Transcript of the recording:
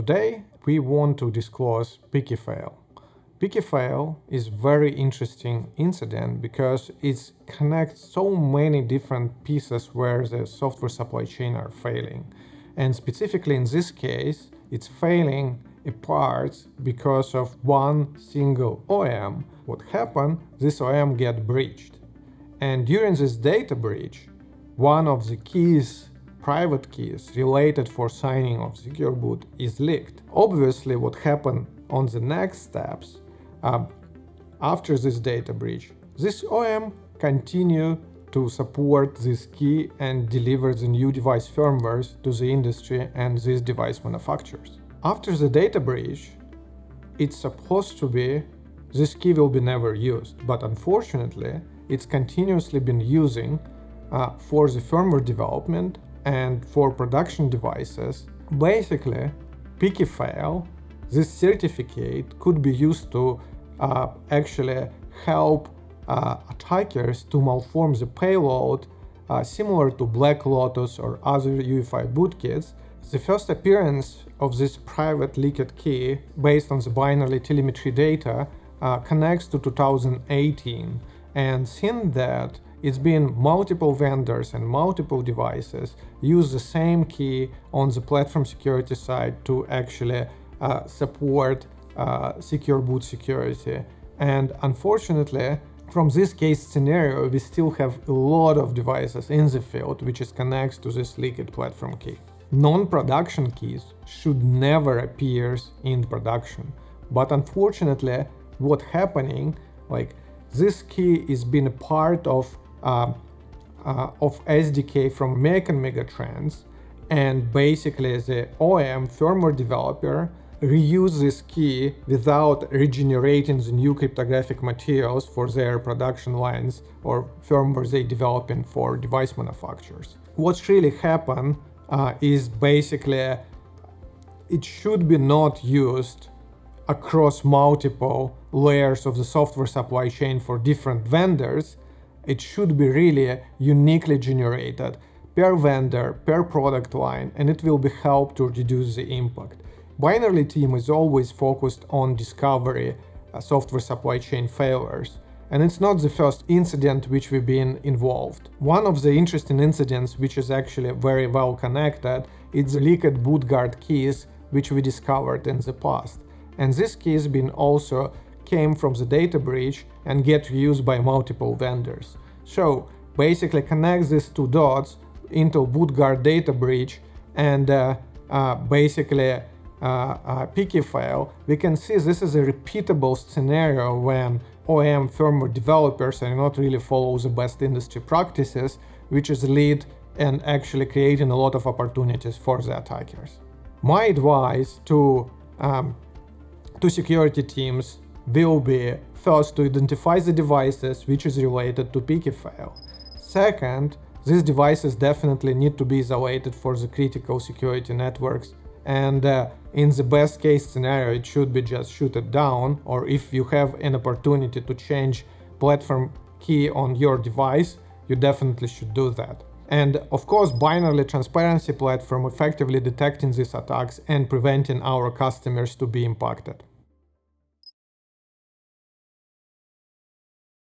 Today we want to disclose PKfail. Is very interesting incident because it connects so many different pieces where the software supply chain are failing. And specifically in this case, it's failing apart because of one single OEM. What happened? This OEM get breached. And during this data breach, one of the keys private keys related for signing of secure boot is leaked. Obviously, what happened on the next steps uh, after this data breach, this OEM continue to support this key and deliver the new device firmwares to the industry and these device manufacturers. After the data breach, it's supposed to be this key will be never used, but unfortunately, it's continuously been using uh, for the firmware development and for production devices, basically, PKfail, this certificate could be used to uh, actually help uh, attackers to malform the payload uh, similar to BlackLotus or other UEFI bootkits. The first appearance of this private leaked key based on the Binarly telemetry data uh, connects to 2018 and since that it's been multiple vendors and multiple devices use the same key on the platform security side to actually uh, support uh, secure boot security. And unfortunately, from this case scenario, we still have a lot of devices in the field which is connects to this leaked platform key. Non-production keys should never appear in production. But unfortunately, what happening, like this key is being a part of of SDK from American Megatrends, and basically the OEM firmware developer reuse this key without regenerating the new cryptographic materials for their production lines or firmware they developing for device manufacturers. What's really happened uh, is basically it should be not used across multiple layers of the software supply chain for different vendors it should be really uniquely generated per vendor, per product line, and it will be help to reduce the impact. Binarly team is always focused on discovery uh, software supply chain failures, and it's not the first incident which we've been involved. One of the interesting incidents which is actually very well connected is the leaked bootguard keys which we discovered in the past. And this key has been also came from the data breach and get used by multiple vendors. So basically connect these two dots into bootguard data breach and uh, uh, basically uh, PKfail, we can see this is a repeatable scenario when OEM firmware developers are not really follow the best industry practices, which is lead and actually creating a lot of opportunities for the attackers. My advice to um, to security teams will be first to identify the devices which is related to PKfail. Second, these devices definitely need to be isolated for the critical security networks and uh, in the best case scenario it should be just shoot it down or if you have an opportunity to change platform key on your device you definitely should do that. And of course, Binarly transparency platform effectively detecting these attacks and preventing our customers to be impacted.